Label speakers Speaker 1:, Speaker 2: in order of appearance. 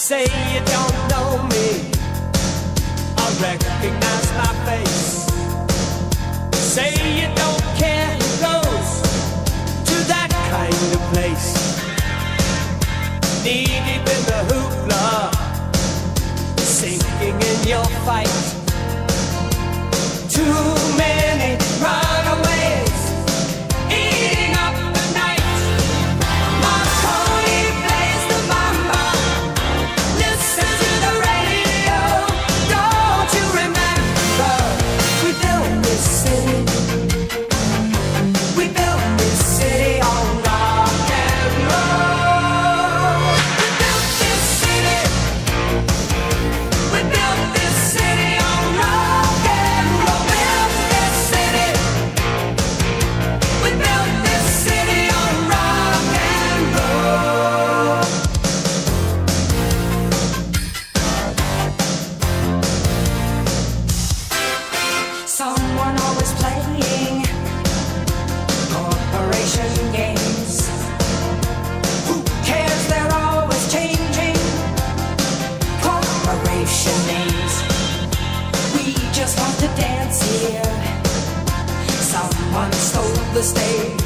Speaker 1: Say you don't know me. I recognize my face. Say you don't care who goes to that kind of place. Knee deep in the hoopla, sinking in your fight. Too corporation. We just want to dance here. Someone stole the stage.